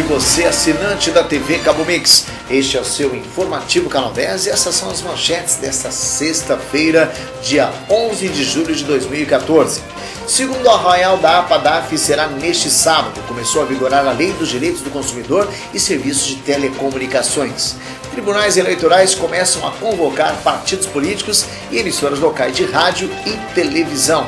Salve, você, assinante da TV Cabo Mix. Este é o seu informativo Canal 10 e essas são as manchetes desta sexta-feira, dia 11 de julho de 2014. Segundo o arraial da APADAF, será neste sábado. Começou a vigorar a Lei dos Direitos do Consumidor e Serviços de Telecomunicações. Tribunais eleitorais começam a convocar partidos políticos e emissoras locais de rádio e televisão.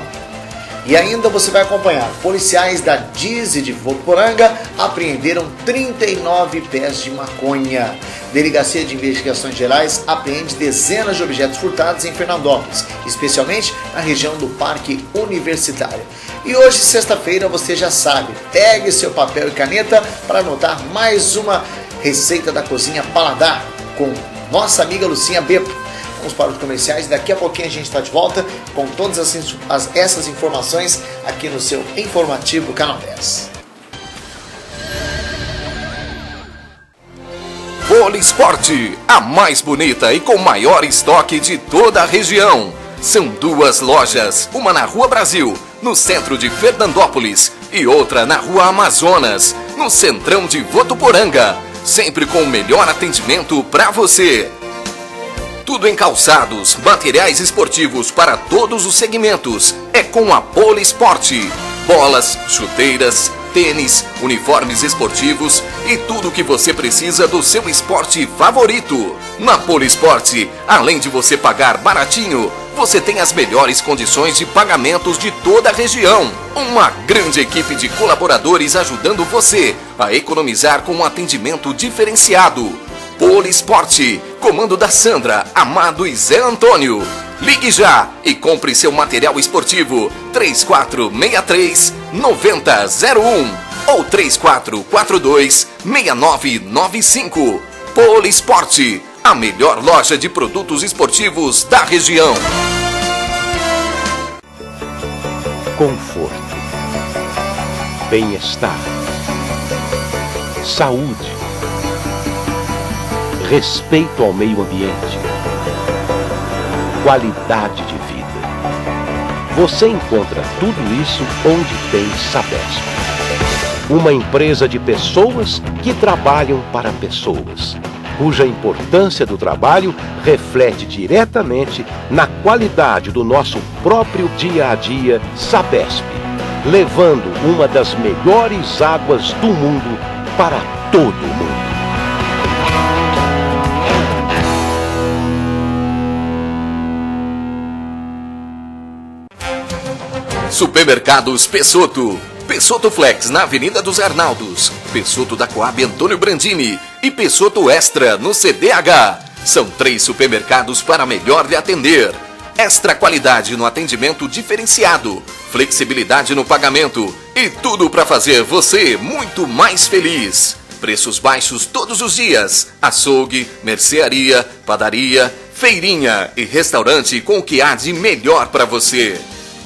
E ainda você vai acompanhar: policiais da Dize de Votuporanga apreenderam 39 pés de maconha. Delegacia de Investigações Gerais apreende dezenas de objetos furtados em Fernandópolis, especialmente na região do Parque Universitário. E hoje, sexta-feira, você já sabe, pegue seu papel e caneta para anotar mais uma receita da cozinha Paladar com nossa amiga Lucinha Bepo vamos para os comerciais. Daqui a pouquinho a gente está de volta com todas as, as, essas informações aqui no seu informativo Canal 10. Esporte, a mais bonita e com maior estoque de toda a região. São duas lojas, uma na Rua Brasil, no centro de Fernandópolis, e outra na Rua Amazonas, no centrão de Votuporanga. Sempre com o melhor atendimento para você. Tudo em calçados, materiais esportivos para todos os segmentos. É com a Poli Esporte. Bolas, chuteiras, tênis, uniformes esportivos e tudo o que você precisa do seu esporte favorito. Na Poli Esporte, além de você pagar baratinho, você tem as melhores condições de pagamentos de toda a região. Uma grande equipe de colaboradores ajudando você a economizar com um atendimento diferenciado. Polisporte, comando da Sandra, Amado e Zé Antônio. Ligue já e compre seu material esportivo 3463 9001 ou 3442 6995. Polisporte, a melhor loja de produtos esportivos da região. Conforto, bem-estar, saúde respeito ao meio ambiente, qualidade de vida. Você encontra tudo isso onde tem Sabesp. Uma empresa de pessoas que trabalham para pessoas, cuja importância do trabalho reflete diretamente na qualidade do nosso próprio dia a dia Sabesp, levando uma das melhores águas do mundo para todo mundo. Supermercados Pessoto. Pessoto Flex na Avenida dos Arnaldos. Pessoto da Coab Antônio Brandini. E Pessoto Extra no CDH. São três supermercados para melhor lhe atender. Extra qualidade no atendimento diferenciado. Flexibilidade no pagamento. E tudo para fazer você muito mais feliz. Preços baixos todos os dias. Açougue, mercearia, padaria, feirinha e restaurante com o que há de melhor para você.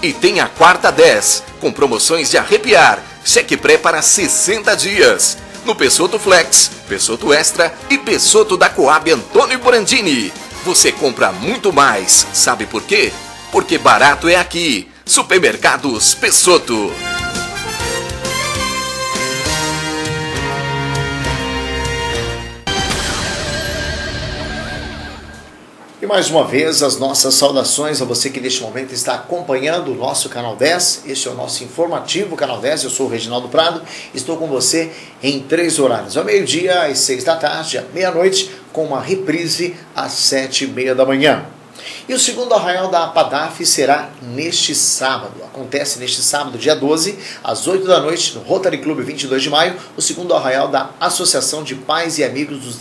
E tem a quarta 10, com promoções de arrepiar. Cheque pré para 60 dias. No Pessoto Flex, Pessoto Extra e Pessoto da Coab Antônio Brandini. Você compra muito mais. Sabe por quê? Porque barato é aqui. Supermercados Pessoto. Mais uma vez, as nossas saudações a você que neste momento está acompanhando o nosso Canal 10. Este é o nosso informativo Canal 10. Eu sou o Reginaldo Prado. Estou com você em três horários: ao meio-dia, às seis da tarde, à meia-noite, com uma reprise às sete e meia da manhã. E o segundo arraial da APADAF será neste sábado. Acontece neste sábado, dia 12, às 8 da noite, no Rotary Club 22 de maio, o segundo arraial da Associação de Pais e Amigos dos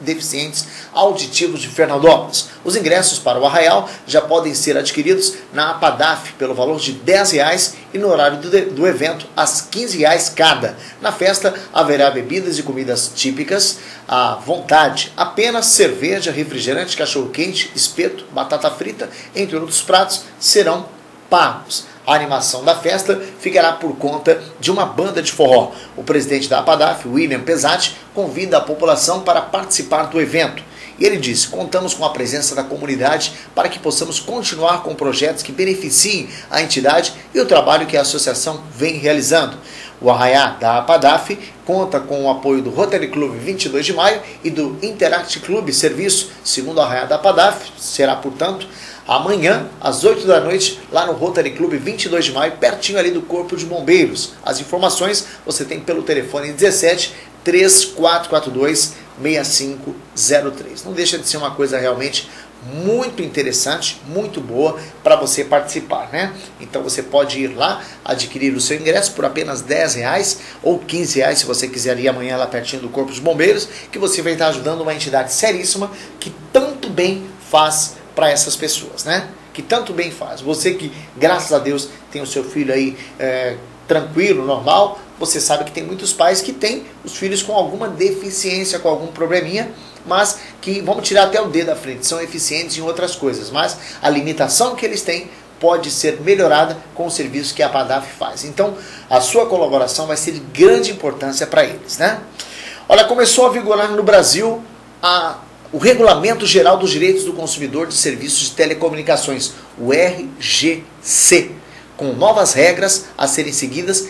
Deficientes Auditivos de Fernandópolis. Os ingressos para o arraial já podem ser adquiridos na APADAF pelo valor de R$ 10 e no horário do, do evento às 15 reais cada. Na festa haverá bebidas e comidas típicas à vontade, apenas cerveja, refrigerante, cachorro-quente, espeto, batata frita, entre outros pratos, serão pagos. A animação da festa ficará por conta de uma banda de forró. O presidente da APADAF, William Pesati, convida a população para participar do evento. E ele disse: contamos com a presença da comunidade para que possamos continuar com projetos que beneficiem a entidade e o trabalho que a associação vem realizando. O Arraiá da APADAF conta com o apoio do Rotary Club 22 de Maio e do Interact Club Serviço, segundo o Arraiá da APADAF, será, portanto, amanhã, às 8 da noite, lá no Rotary Club 22 de Maio, pertinho ali do Corpo de Bombeiros. As informações você tem pelo telefone 17 3442 6503. Não deixa de ser uma coisa realmente muito interessante, muito boa para você participar, né? Então você pode ir lá adquirir o seu ingresso por apenas 10 reais ou 15 reais se você quiser ir amanhã lá pertinho do Corpo de Bombeiros, que você vai estar ajudando uma entidade seríssima que tanto bem faz para essas pessoas, né? Que tanto bem faz. Você que, graças a Deus, tem o seu filho aí é, tranquilo, normal, você sabe que tem muitos pais que têm os filhos com alguma deficiência, com algum probleminha mas que vamos tirar até o dedo da frente, são eficientes em outras coisas, mas a limitação que eles têm pode ser melhorada com o serviço que a PADAF faz. Então, a sua colaboração vai ser de grande importância para eles, né? Olha, começou a vigorar no Brasil a, o Regulamento Geral dos Direitos do Consumidor de Serviços de Telecomunicações, o RGC, com novas regras a serem seguidas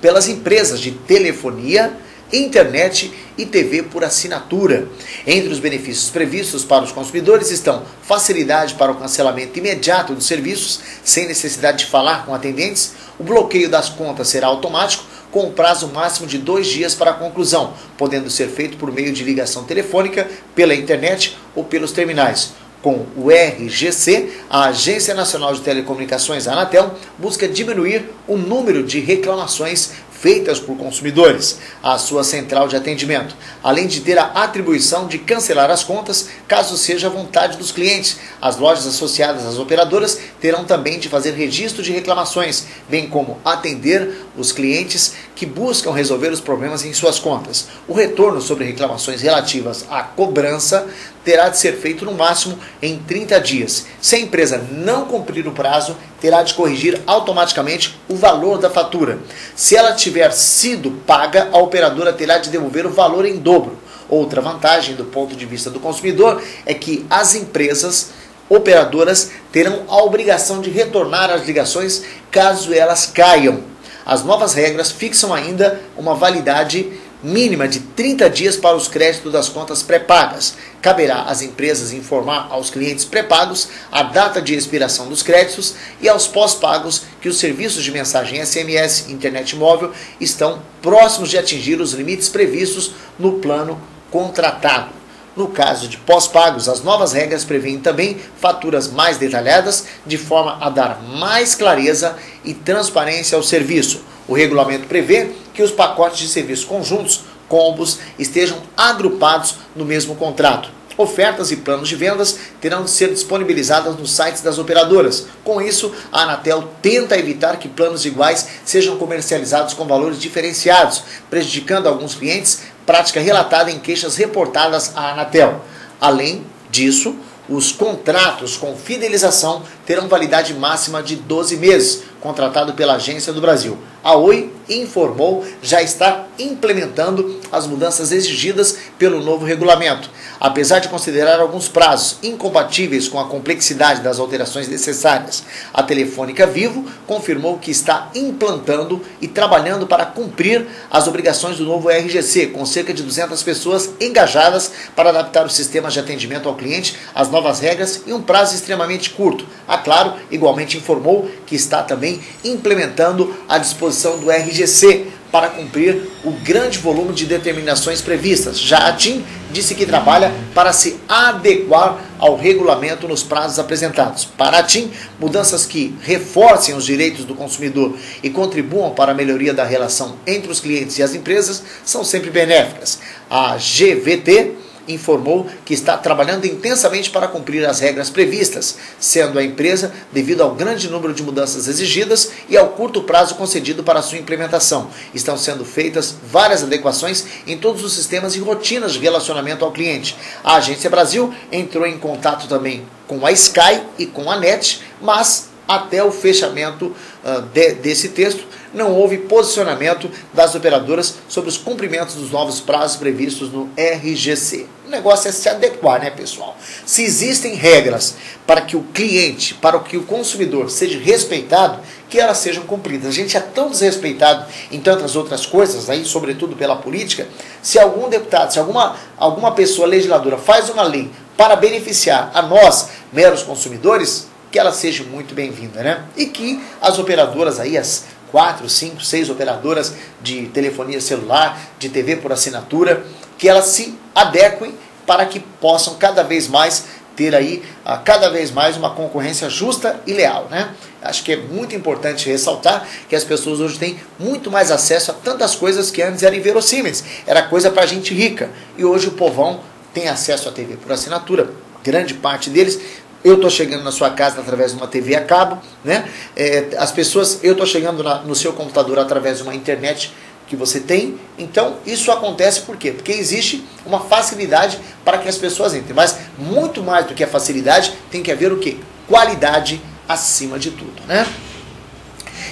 pelas empresas de telefonia, internet e TV por assinatura. Entre os benefícios previstos para os consumidores estão facilidade para o cancelamento imediato dos serviços, sem necessidade de falar com atendentes, o bloqueio das contas será automático, com um prazo máximo de dois dias para a conclusão, podendo ser feito por meio de ligação telefônica, pela internet ou pelos terminais. Com o RGC, a Agência Nacional de Telecomunicações, a Anatel, busca diminuir o número de reclamações feitas por consumidores à sua central de atendimento, além de ter a atribuição de cancelar as contas caso seja a vontade dos clientes. As lojas associadas às operadoras terão também de fazer registro de reclamações, bem como atender os clientes que buscam resolver os problemas em suas contas. O retorno sobre reclamações relativas à cobrança terá de ser feito no máximo em 30 dias. Se a empresa não cumprir o prazo, terá de corrigir automaticamente o valor da fatura. Se ela tiver sido paga, a operadora terá de devolver o valor em dobro. Outra vantagem do ponto de vista do consumidor é que as empresas operadoras terão a obrigação de retornar as ligações caso elas caiam. As novas regras fixam ainda uma validade mínima de 30 dias para os créditos das contas pré-pagas. Caberá às empresas informar aos clientes pré-pagos a data de expiração dos créditos e aos pós-pagos que os serviços de mensagem SMS e internet móvel estão próximos de atingir os limites previstos no plano contratado. No caso de pós-pagos, as novas regras prevêem também faturas mais detalhadas, de forma a dar mais clareza e transparência ao serviço. O regulamento prevê que os pacotes de serviços conjuntos, combos, estejam agrupados no mesmo contrato. Ofertas e planos de vendas terão de ser disponibilizadas nos sites das operadoras. Com isso, a Anatel tenta evitar que planos iguais sejam comercializados com valores diferenciados, prejudicando alguns clientes, prática relatada em queixas reportadas à Anatel. Além disso, os contratos com fidelização terão validade máxima de 12 meses, contratado pela Agência do Brasil. A Oi informou já está implementando as mudanças exigidas pelo novo regulamento. Apesar de considerar alguns prazos incompatíveis com a complexidade das alterações necessárias, a Telefônica Vivo confirmou que está implantando e trabalhando para cumprir as obrigações do novo RGC, com cerca de 200 pessoas engajadas para adaptar os sistemas de atendimento ao cliente às novas regras em um prazo extremamente curto. A Claro igualmente informou que está também implementando a disposição do RGC para cumprir o grande volume de determinações previstas. Já a TIM disse que trabalha para se adequar ao regulamento nos prazos apresentados. Para a TIM, mudanças que reforcem os direitos do consumidor e contribuam para a melhoria da relação entre os clientes e as empresas são sempre benéficas. A GVT informou que está trabalhando intensamente para cumprir as regras previstas, sendo a empresa devido ao grande número de mudanças exigidas e ao curto prazo concedido para sua implementação. Estão sendo feitas várias adequações em todos os sistemas e rotinas de relacionamento ao cliente. A Agência Brasil entrou em contato também com a Sky e com a NET, mas até o fechamento uh, de, desse texto, não houve posicionamento das operadoras sobre os cumprimentos dos novos prazos previstos no RGC. O negócio é se adequar, né, pessoal? Se existem regras para que o cliente, para que o consumidor seja respeitado, que elas sejam cumpridas. A gente é tão desrespeitado em tantas outras coisas, aí, sobretudo pela política, se algum deputado, se alguma, alguma pessoa legisladora faz uma lei para beneficiar a nós, meros consumidores, que ela seja muito bem-vinda, né? E que as operadoras aí, as quatro, cinco, seis operadoras de telefonia celular, de TV por assinatura, que elas se adequem para que possam cada vez mais ter aí a, cada vez mais uma concorrência justa e leal, né? Acho que é muito importante ressaltar que as pessoas hoje têm muito mais acesso a tantas coisas que antes eram inverossímeis. Era coisa para gente rica. E hoje o povão tem acesso à TV por assinatura, grande parte deles. Eu estou chegando na sua casa através de uma TV a cabo, né? É, as pessoas, eu estou chegando na, no seu computador através de uma internet que você tem. Então, isso acontece por quê? Porque existe uma facilidade para que as pessoas entrem. Mas muito mais do que a facilidade, tem que haver o quê? Qualidade acima de tudo, né?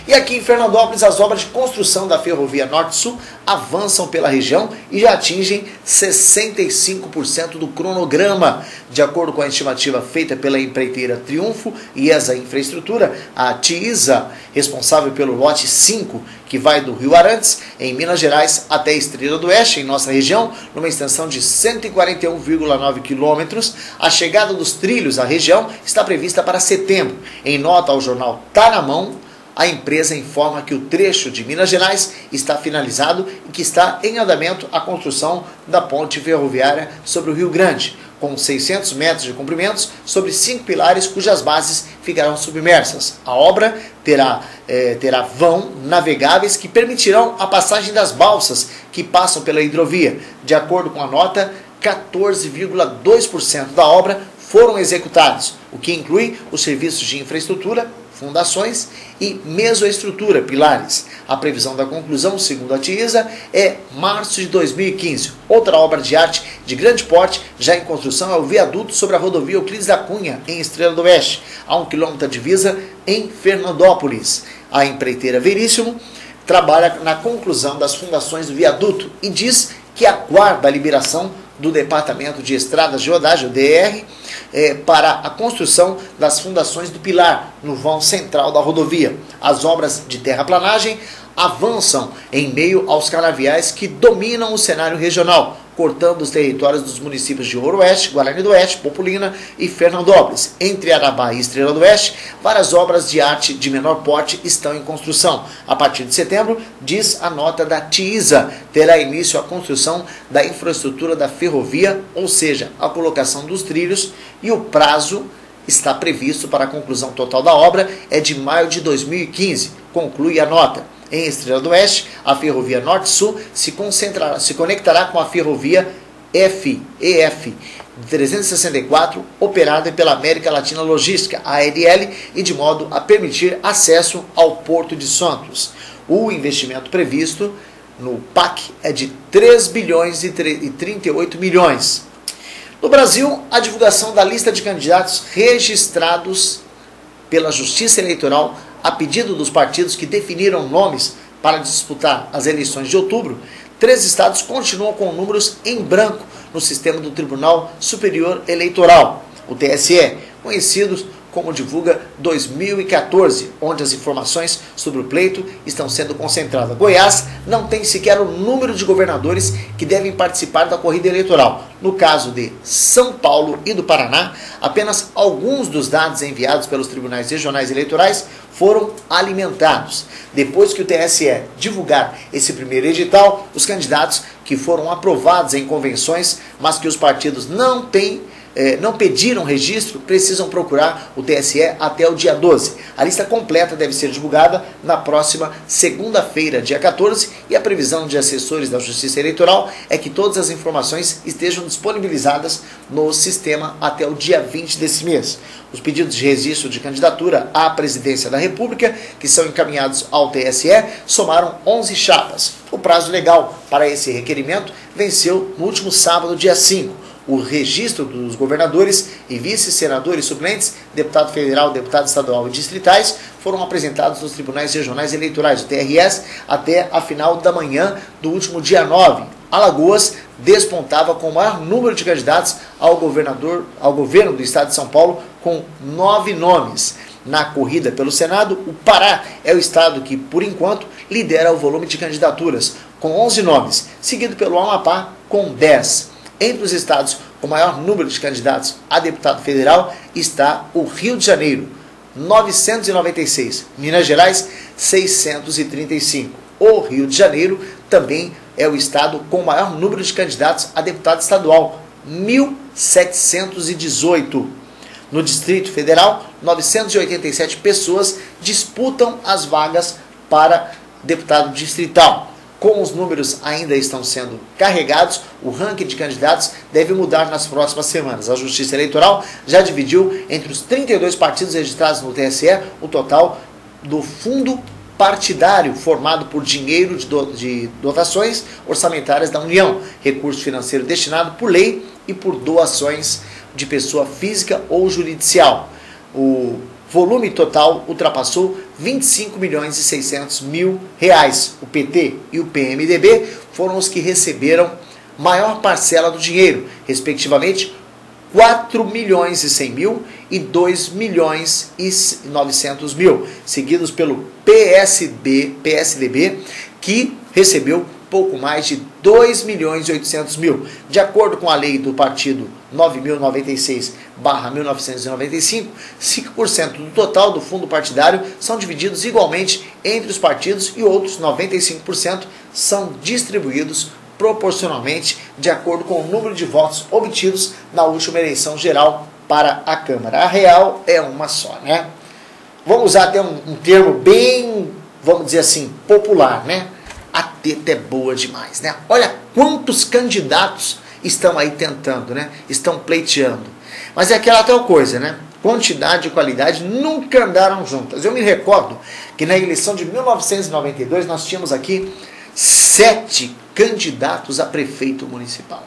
E aqui em Fernandópolis, as obras de construção da Ferrovia Norte-Sul avançam pela região e já atingem 65% do cronograma. De acordo com a estimativa feita pela empreiteira Triunfo e ESA Infraestrutura, a TISA, responsável pelo lote 5, que vai do Rio Arantes, em Minas Gerais, até Estrela do Oeste, em nossa região, numa extensão de 141,9 quilômetros. A chegada dos trilhos à região está prevista para setembro. Em nota ao jornal Tá na Mão, a empresa informa que o trecho de Minas Gerais está finalizado e que está em andamento a construção da ponte ferroviária sobre o Rio Grande, com 600 metros de comprimentos sobre cinco pilares cujas bases ficarão submersas. A obra terá, eh, terá vão navegáveis que permitirão a passagem das balsas que passam pela hidrovia. De acordo com a nota, 14,2% da obra foram executados, o que inclui os serviços de infraestrutura, fundações e mesoestrutura, pilares. A previsão da conclusão, segundo a TISA, é março de 2015. Outra obra de arte de grande porte, já em construção, é o viaduto sobre a rodovia Euclides da Cunha, em Estrela do Oeste, a um quilômetro da divisa, em Fernandópolis. A empreiteira Veríssimo trabalha na conclusão das fundações do viaduto e diz que aguarda a liberação do Departamento de Estradas de Rodagem, DR, é, para a construção das fundações do pilar no vão central da rodovia. As obras de terraplanagem avançam em meio aos canaviais que dominam o cenário regional, cortando os territórios dos municípios de Ouro Oeste, Guarani do Oeste, Populina e Fernandópolis. Entre Arabá e Estrela do Oeste, várias obras de arte de menor porte estão em construção. A partir de setembro, diz a nota da TISA, terá início a construção da infraestrutura da ferrovia, ou seja, a colocação dos trilhos e o prazo está previsto para a conclusão total da obra é de maio de 2015. Conclui a nota. Em Estrela do Oeste, a ferrovia Norte-Sul se, se conectará com a ferrovia FEF 364, operada pela América Latina Logística, ALL, e de modo a permitir acesso ao Porto de Santos. O investimento previsto no PAC é de 3 bilhões e 38 milhões. No Brasil, a divulgação da lista de candidatos registrados pela Justiça Eleitoral a pedido dos partidos que definiram nomes para disputar as eleições de outubro, três estados continuam com números em branco no sistema do Tribunal Superior Eleitoral, o TSE, conhecidos como divulga 2014, onde as informações sobre o pleito estão sendo concentradas. Goiás não tem sequer o número de governadores que devem participar da corrida eleitoral. No caso de São Paulo e do Paraná, apenas alguns dos dados enviados pelos tribunais regionais eleitorais foram alimentados. Depois que o TSE divulgar esse primeiro edital, os candidatos que foram aprovados em convenções, mas que os partidos não têm é, não pediram registro precisam procurar o TSE até o dia 12. A lista completa deve ser divulgada na próxima segunda-feira, dia 14, e a previsão de assessores da Justiça Eleitoral é que todas as informações estejam disponibilizadas no sistema até o dia 20 desse mês. Os pedidos de registro de candidatura à presidência da República, que são encaminhados ao TSE, somaram 11 chapas. O prazo legal para esse requerimento venceu no último sábado, dia 5. O registro dos governadores e vice-senadores suplentes, deputado federal, deputado estadual e distritais, foram apresentados nos tribunais regionais eleitorais, o TRS, até a final da manhã do último dia 9. Alagoas despontava com o maior número de candidatos ao governador, ao governo do estado de São Paulo, com nove nomes. Na corrida pelo Senado, o Pará é o estado que, por enquanto, lidera o volume de candidaturas, com 11 nomes, seguido pelo Amapá, com 10. Entre os estados com maior número de candidatos a deputado federal está o Rio de Janeiro, 996, Minas Gerais, 635. O Rio de Janeiro também é o estado com o maior número de candidatos a deputado estadual, 1.718. No Distrito Federal, 987 pessoas disputam as vagas para deputado distrital. Como os números ainda estão sendo carregados, o ranking de candidatos deve mudar nas próximas semanas. A Justiça Eleitoral já dividiu entre os 32 partidos registrados no TSE o total do fundo partidário formado por dinheiro de dotações orçamentárias da União, recurso financeiro destinado por lei e por doações de pessoa física ou judicial. O volume total ultrapassou 25 milhões e 600 mil reais. O PT e o PMDB foram os que receberam maior parcela do dinheiro, respectivamente 4 milhões e 100 mil e 2 milhões e 900 mil, seguidos pelo PSB, PSDB, que recebeu pouco mais de 2 milhões e 800 mil. De acordo com a lei do partido 9.096-1995, 5% do total do fundo partidário são divididos igualmente entre os partidos e outros 95% são distribuídos proporcionalmente de acordo com o número de votos obtidos na última eleição geral para a Câmara. A real é uma só, né? Vamos usar até um, um termo bem, vamos dizer assim, popular, né? É boa demais, né? Olha quantos candidatos estão aí tentando, né? Estão pleiteando. Mas é aquela tal coisa, né? Quantidade e qualidade nunca andaram juntas. Eu me recordo que na eleição de 1992 nós tínhamos aqui sete candidatos a prefeito municipal.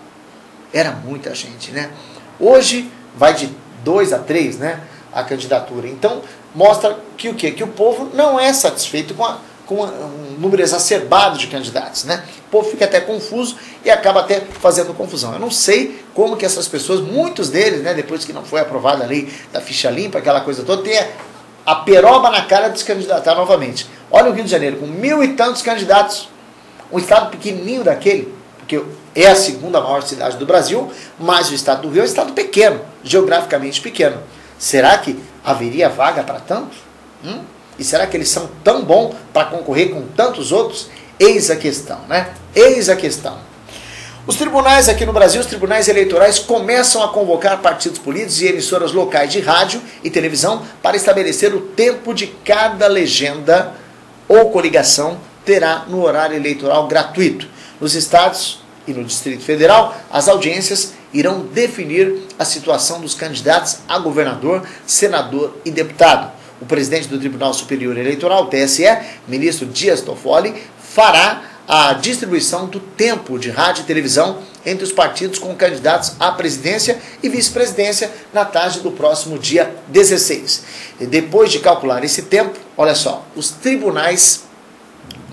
Era muita gente, né? Hoje vai de dois a três, né? A candidatura. Então mostra que o quê? Que o povo não é satisfeito com a com um número exacerbado de candidatos, né? O povo fica até confuso e acaba até fazendo confusão. Eu não sei como que essas pessoas, muitos deles, né, depois que não foi aprovada a lei da ficha limpa, aquela coisa toda, tem a peroba na cara de se candidatar novamente. Olha o Rio de Janeiro, com mil e tantos candidatos, um estado pequenininho daquele, porque é a segunda maior cidade do Brasil, mas o estado do Rio é um estado pequeno, geograficamente pequeno. Será que haveria vaga para tantos? Hum? E será que eles são tão bons para concorrer com tantos outros? Eis a questão, né? Eis a questão. Os tribunais aqui no Brasil, os tribunais eleitorais, começam a convocar partidos políticos e emissoras locais de rádio e televisão para estabelecer o tempo de cada legenda ou coligação terá no horário eleitoral gratuito. Nos estados e no Distrito Federal, as audiências irão definir a situação dos candidatos a governador, senador e deputado o presidente do Tribunal Superior Eleitoral, TSE, ministro Dias Toffoli, fará a distribuição do tempo de rádio e televisão entre os partidos com candidatos à presidência e vice-presidência na tarde do próximo dia 16. E depois de calcular esse tempo, olha só, os tribunais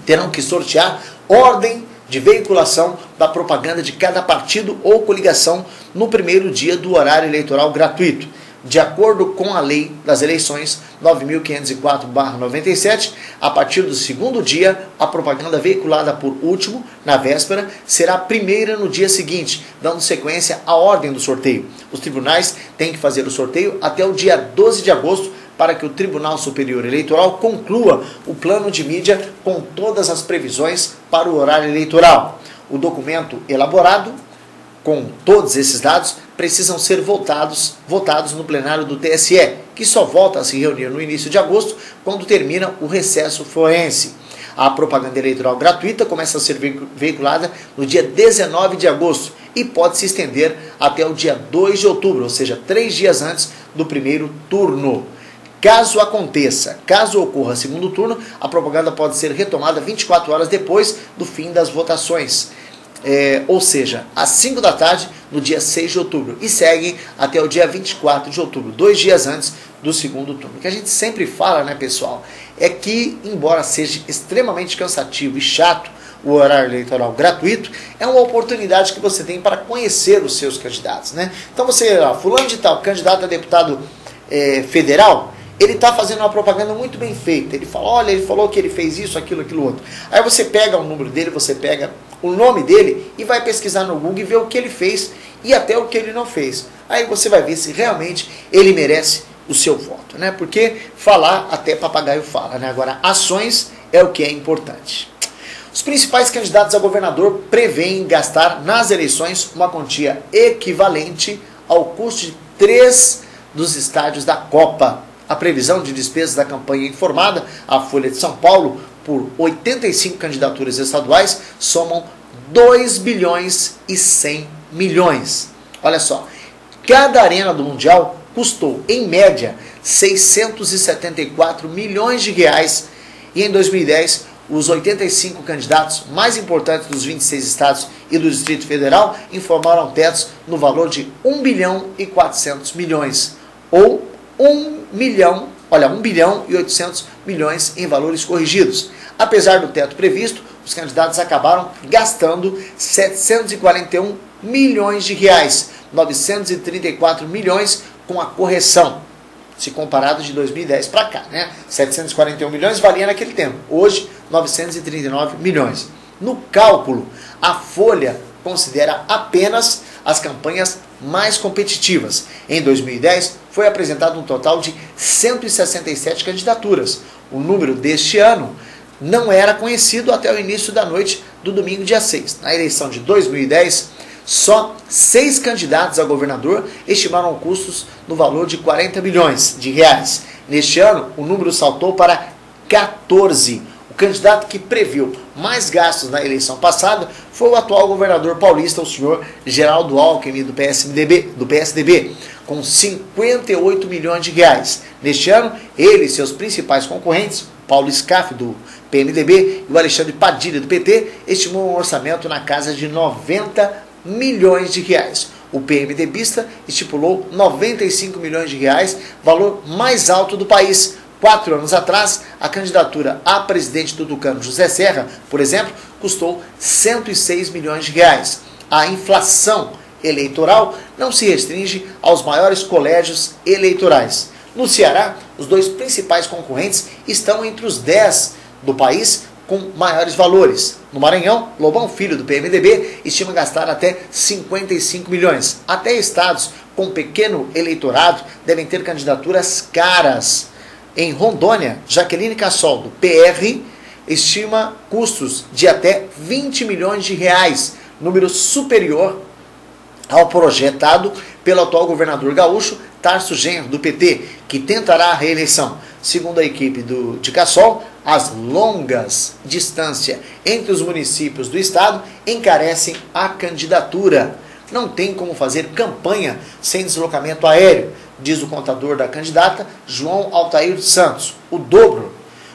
terão que sortear ordem de veiculação da propaganda de cada partido ou coligação no primeiro dia do horário eleitoral gratuito de acordo com a lei das eleições 9.504-97, a partir do segundo dia, a propaganda veiculada por último, na véspera, será primeira no dia seguinte, dando sequência à ordem do sorteio. Os tribunais têm que fazer o sorteio até o dia 12 de agosto para que o Tribunal Superior Eleitoral conclua o plano de mídia com todas as previsões para o horário eleitoral. O documento elaborado com todos esses dados precisam ser votados, votados no plenário do TSE, que só volta a se reunir no início de agosto, quando termina o recesso forense. A propaganda eleitoral gratuita começa a ser veiculada no dia 19 de agosto e pode se estender até o dia 2 de outubro, ou seja, três dias antes do primeiro turno. Caso aconteça, caso ocorra segundo turno, a propaganda pode ser retomada 24 horas depois do fim das votações. É, ou seja, às 5 da tarde no dia 6 de outubro e seguem até o dia 24 de outubro, dois dias antes do segundo turno. O que a gente sempre fala, né, pessoal, é que, embora seja extremamente cansativo e chato o horário eleitoral gratuito, é uma oportunidade que você tem para conhecer os seus candidatos, né? Então você, ó, fulano de tal, candidato a deputado é, federal, ele está fazendo uma propaganda muito bem feita. Ele fala, olha, ele falou que ele fez isso, aquilo, aquilo outro. Aí você pega o número dele, você pega o nome dele e vai pesquisar no Google e ver o que ele fez e até o que ele não fez. Aí você vai ver se realmente ele merece o seu voto, né? Porque falar até papagaio fala, né? Agora ações é o que é importante. Os principais candidatos a governador prevêem gastar nas eleições uma quantia equivalente ao custo de três dos estádios da Copa. A previsão de despesas da campanha informada à Folha de São Paulo por 85 candidaturas estaduais somam 2 bilhões e 100 milhões. Olha só, cada arena do Mundial custou, em média, 674 milhões de reais e em 2010 os 85 candidatos mais importantes dos 26 estados e do Distrito Federal informaram tetos no valor de 1 bilhão e 400 milhões, ou 1 milhão, olha, 1 bilhão e 800 milhões em valores corrigidos. Apesar do teto previsto, os candidatos acabaram gastando 741 milhões de reais, 934 milhões com a correção, se comparado de 2010 para cá, né? 741 milhões valia naquele tempo, hoje 939 milhões. No cálculo, a Folha considera apenas as campanhas mais competitivas. Em 2010, foi apresentado um total de 167 candidaturas. O número deste ano não era conhecido até o início da noite do domingo, dia 6. Na eleição de 2010, só seis candidatos a governador estimaram custos no valor de 40 bilhões de reais. Neste ano, o número saltou para 14. O candidato que previu mais gastos na eleição passada foi o atual governador paulista, o senhor Geraldo Alckmin, do PSDB, do PSDB com 58 milhões de reais. Neste ano, ele e seus principais concorrentes, Paulo Scaff, do PMDB, e o Alexandre Padilha, do PT, estimou um orçamento na casa de 90 milhões de reais. O PMDBista estipulou 95 milhões de reais, valor mais alto do país. Quatro anos atrás, a candidatura a presidente do Tucano, José Serra, por exemplo, custou 106 milhões de reais. A inflação eleitoral não se restringe aos maiores colégios eleitorais. No Ceará, os dois principais concorrentes estão entre os 10 do país com maiores valores. No Maranhão, Lobão Filho, do PMDB, estima gastar até 55 milhões. Até estados com pequeno eleitorado devem ter candidaturas caras. Em Rondônia, Jaqueline Cassol, do PR, estima custos de até 20 milhões de reais, número superior ao projetado pelo atual governador gaúcho Tarso Genro, do PT, que tentará a reeleição. Segundo a equipe do, de Cassol, as longas distâncias entre os municípios do estado encarecem a candidatura. Não tem como fazer campanha sem deslocamento aéreo, diz o contador da candidata, João Altair Santos. O dobro.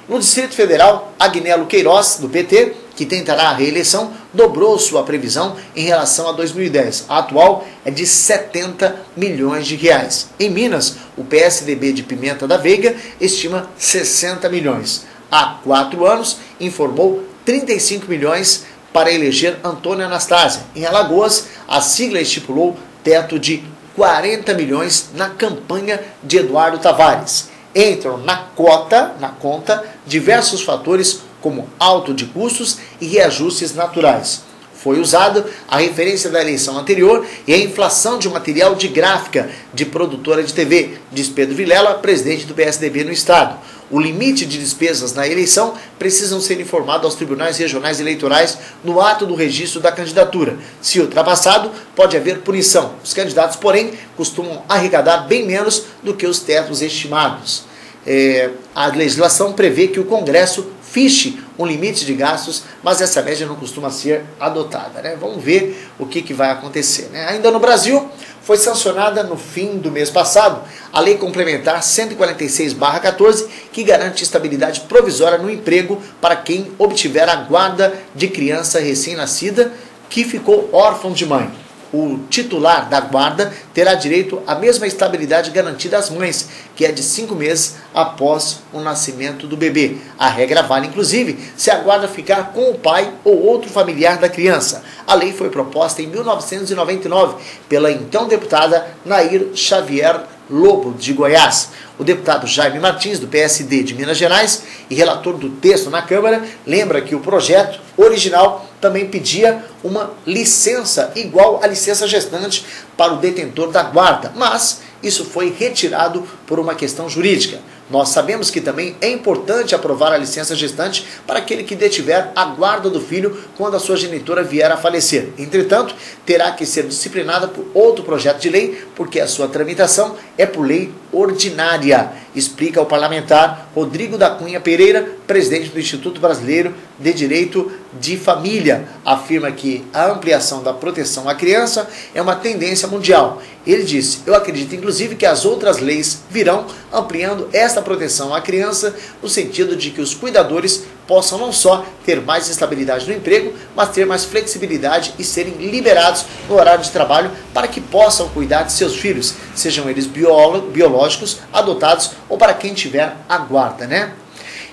No Distrito Federal, Agnello Queiroz, do PT, que tentará a reeleição, dobrou sua previsão em relação a 2010. A atual é de 70 milhões de reais. Em Minas, o PSDB de Pimenta da Veiga estima 60 milhões. Há quatro anos, informou 35 milhões para eleger Antônio Anastácia. Em Alagoas, a sigla estipulou teto de 40 milhões na campanha de Eduardo Tavares. Entram na cota, na conta, diversos fatores como alto de custos e reajustes naturais. Foi usado a referência da eleição anterior e a inflação de material de gráfica de produtora de TV, diz Pedro Vilela, presidente do PSDB no estado. O limite de despesas na eleição precisam ser informados aos tribunais regionais eleitorais no ato do registro da candidatura. Se ultrapassado, pode haver punição. Os candidatos, porém, costumam arrecadar bem menos do que os tetos estimados. É, a legislação prevê que o Congresso fiche um limite de gastos, mas essa média não costuma ser adotada. Né? Vamos ver o que, que vai acontecer. Né? Ainda no Brasil, foi sancionada no fim do mês passado a Lei Complementar 146-14, que garante estabilidade provisória no emprego para quem obtiver a guarda de criança recém-nascida que ficou órfão de mãe. O titular da guarda terá direito à mesma estabilidade garantida às mães, que é de cinco meses após o nascimento do bebê. A regra vale, inclusive, se a guarda ficar com o pai ou outro familiar da criança. A lei foi proposta em 1999 pela então deputada Nair Xavier Lobo, de Goiás. O deputado Jaime Martins, do PSD de Minas Gerais, e relator do texto na Câmara, lembra que o projeto original também pedia uma licença igual à licença gestante para o detentor da guarda, mas isso foi retirado por uma questão jurídica. Nós sabemos que também é importante aprovar a licença gestante para aquele que detiver a guarda do filho quando a sua genitora vier a falecer. Entretanto, terá que ser disciplinada por outro projeto de lei, porque a sua tramitação é por lei ordinária, explica o parlamentar Rodrigo da Cunha Pereira, presidente do Instituto Brasileiro de Direito de Família. Afirma que a ampliação da proteção à criança é uma tendência mundial. Ele disse: Eu acredito, inclusive, que as outras leis virão ampliando esta proteção à criança, no sentido de que os cuidadores possam não só ter mais estabilidade no emprego, mas ter mais flexibilidade e serem liberados no horário de trabalho para que possam cuidar de seus filhos, sejam eles biológicos, adotados ou para quem tiver a guarda, né?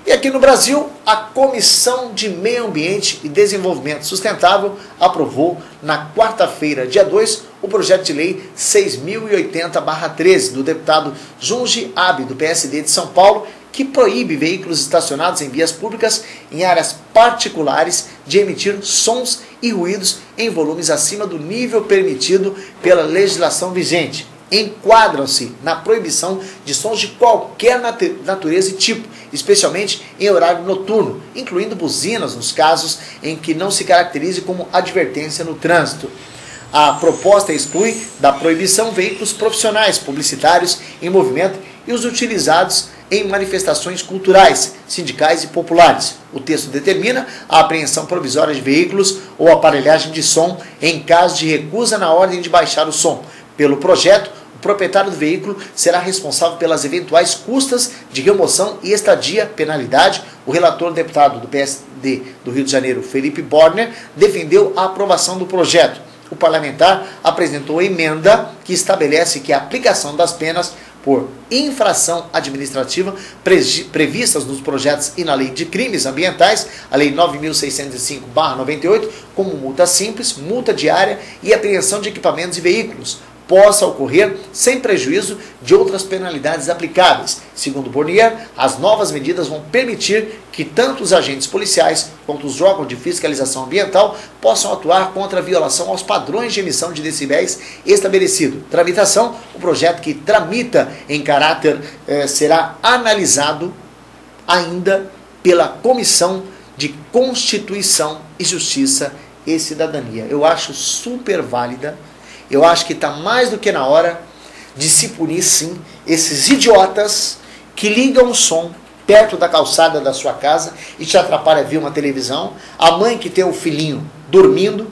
E aqui no Brasil, a Comissão de Meio Ambiente e Desenvolvimento Sustentável aprovou na quarta-feira, dia 2, o projeto de lei 6080-13 do deputado Junji Abe, do PSD de São Paulo, que proíbe veículos estacionados em vias públicas em áreas particulares de emitir sons e ruídos em volumes acima do nível permitido pela legislação vigente. Enquadram-se na proibição de sons de qualquer natureza e tipo, especialmente em horário noturno, incluindo buzinas nos casos em que não se caracterize como advertência no trânsito. A proposta exclui da proibição veículos profissionais, publicitários em movimento e os utilizados em manifestações culturais, sindicais e populares. O texto determina a apreensão provisória de veículos ou aparelhagem de som em caso de recusa na ordem de baixar o som. Pelo projeto, o proprietário do veículo será responsável pelas eventuais custas de remoção e estadia, penalidade. O relator deputado do PSD do Rio de Janeiro, Felipe Borner, defendeu a aprovação do projeto. O parlamentar apresentou emenda que estabelece que a aplicação das penas por infração administrativa previstas nos projetos e na Lei de Crimes Ambientais, a Lei 9.605-98, como multa simples, multa diária e apreensão de equipamentos e veículos, possa ocorrer sem prejuízo de outras penalidades aplicáveis. Segundo Bornier, as novas medidas vão permitir que tanto os agentes policiais quanto os órgãos de fiscalização ambiental possam atuar contra a violação aos padrões de emissão de decibéis estabelecido. Tramitação, o projeto que tramita em caráter eh, será analisado ainda pela Comissão de Constituição e Justiça e Cidadania. Eu acho super válida eu acho que está mais do que na hora de se punir, sim, esses idiotas que ligam o som perto da calçada da sua casa e te atrapalha ver uma televisão. A mãe que tem o filhinho dormindo,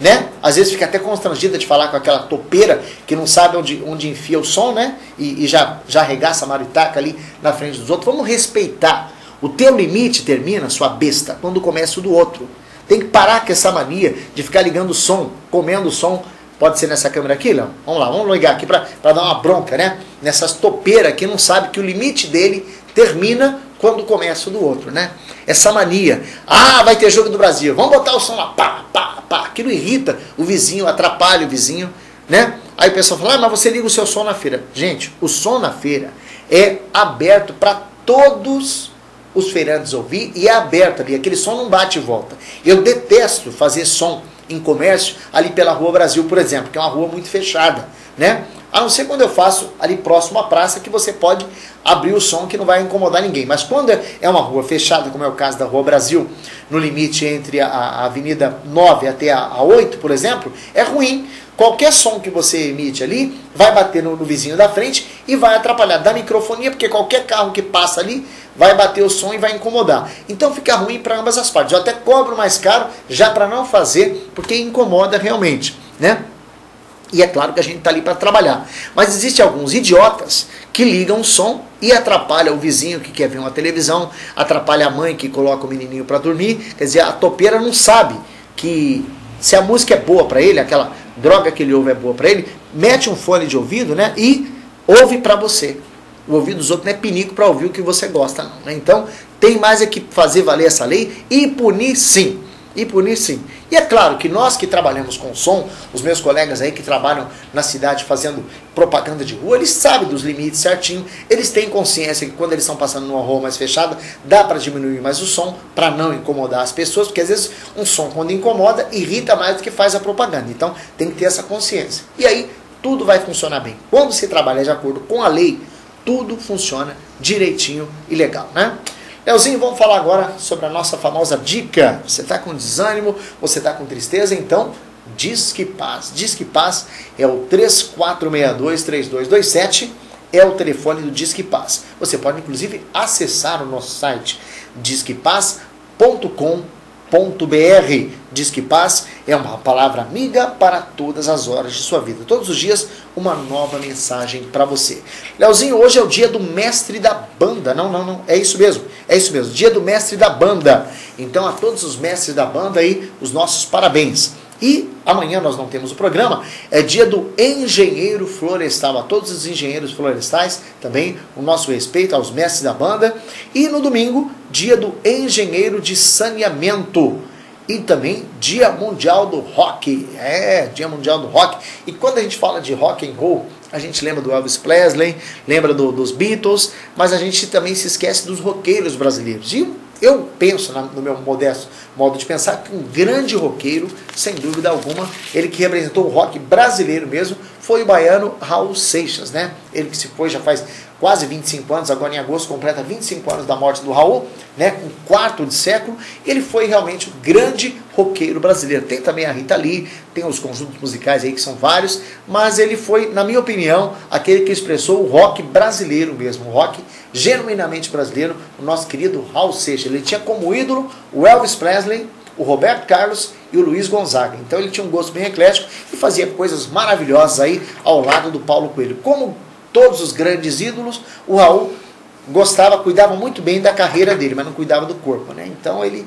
né? Às vezes fica até constrangida de falar com aquela topeira que não sabe onde, onde enfia o som, né? E, e já, já arregaça a maritaca ali na frente dos outros. Vamos respeitar. O teu limite termina, sua besta, quando começa o do outro. Tem que parar com essa mania de ficar ligando o som, comendo o som Pode ser nessa câmera aqui, Léo? Vamos lá, vamos ligar aqui para dar uma bronca, né? Nessas topeiras que não sabe que o limite dele termina quando começa o do outro, né? Essa mania. Ah, vai ter jogo do Brasil. Vamos botar o som lá. Pá, pá, pá. Aquilo irrita o vizinho, atrapalha o vizinho, né? Aí o pessoal fala, ah, mas você liga o seu som na feira. Gente, o som na feira é aberto para todos os feirantes ouvir e é aberto ali. Aquele som não bate e volta. Eu detesto fazer som em comércio ali pela Rua Brasil, por exemplo, que é uma rua muito fechada, né? A não ser quando eu faço ali próximo à praça que você pode abrir o som que não vai incomodar ninguém. Mas quando é uma rua fechada, como é o caso da Rua Brasil, no limite entre a, a Avenida 9 até a, a 8, por exemplo, é ruim. Qualquer som que você emite ali vai bater no, no vizinho da frente e vai atrapalhar da microfonia, porque qualquer carro que passa ali vai bater o som e vai incomodar. Então fica ruim para ambas as partes. Eu até cobro mais caro já para não fazer, porque incomoda realmente, né? E é claro que a gente está ali para trabalhar. Mas existem alguns idiotas que ligam o som e atrapalha o vizinho que quer ver uma televisão, atrapalha a mãe que coloca o menininho para dormir. Quer dizer, a topeira não sabe que se a música é boa para ele, aquela droga que ele ouve é boa para ele, mete um fone de ouvido, né? E ouve para você. O ouvido dos outros não é pinico para ouvir o que você gosta, não. Né? Então, tem mais é que fazer valer essa lei e punir sim. E punir sim. E é claro que nós que trabalhamos com som, os meus colegas aí que trabalham na cidade fazendo propaganda de rua, eles sabem dos limites certinho, eles têm consciência que quando eles estão passando numa rua mais fechada, dá para diminuir mais o som para não incomodar as pessoas, porque às vezes um som quando incomoda irrita mais do que faz a propaganda. Então tem que ter essa consciência. E aí tudo vai funcionar bem. Quando se trabalha de acordo com a lei, tudo funciona direitinho e legal, né? Leozinho, vamos falar agora sobre a nossa famosa dica. Você está com desânimo, você está com tristeza, então Disque Paz. Disque Paz é o 3462-3227, é o telefone do Disque Paz. Você pode inclusive acessar o nosso site disquepaz.com.br www.paz.br. Diz que paz é uma palavra amiga para todas as horas de sua vida. Todos os dias, uma nova mensagem para você. Leozinho, hoje é o dia do mestre da banda. Não, não, não. É isso mesmo. É isso mesmo. Dia do mestre da banda. Então, a todos os mestres da banda aí, os nossos parabéns. E amanhã nós não temos o programa, é dia do engenheiro florestal. A todos os engenheiros florestais, também o nosso respeito aos mestres da banda. E no domingo, dia do engenheiro de saneamento. E também Dia Mundial do Rock. É, Dia Mundial do Rock. E quando a gente fala de rock and roll, a gente lembra do Elvis Presley, lembra do, dos Beatles, mas a gente também se esquece dos roqueiros brasileiros. E eu penso, no meu modesto modo de pensar, que um grande roqueiro, sem dúvida alguma, ele que representou o rock brasileiro mesmo, foi o baiano Raul Seixas, né? Ele que se foi já faz quase 25 anos, agora em agosto completa 25 anos da morte do Raul, né? Um quarto de século, ele foi realmente o grande roqueiro brasileiro. Tem também a Rita Lee, tem os conjuntos musicais aí que são vários, mas ele foi, na minha opinião, aquele que expressou o rock brasileiro mesmo, o rock genuinamente brasileiro, o nosso querido Raul Seixas. Ele tinha como ídolo o Elvis Presley, o Roberto Carlos e o Luiz Gonzaga. Então ele tinha um gosto bem eclético e fazia coisas maravilhosas aí ao lado do Paulo Coelho. Como todos os grandes ídolos, o Raul gostava, cuidava muito bem da carreira dele, mas não cuidava do corpo, né? Então ele